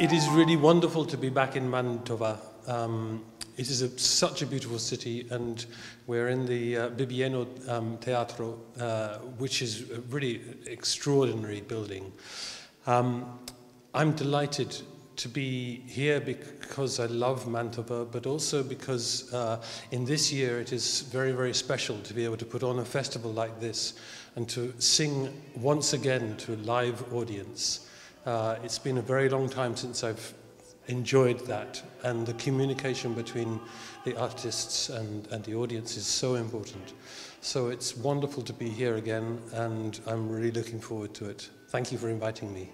It is really wonderful to be back in Mantova. Um, it is a, such a beautiful city, and we're in the uh, Bibiena um, Teatro, uh, which is a really extraordinary building. Um, I'm delighted to be here because I love Mantova, but also because uh, in this year it is very, very special to be able to put on a festival like this and to sing once again to a live audience. Uh, it's been a very long time since I've enjoyed that, and the communication between the artists and, and the audience is so important. So it's wonderful to be here again, and I'm really looking forward to it. Thank you for inviting me.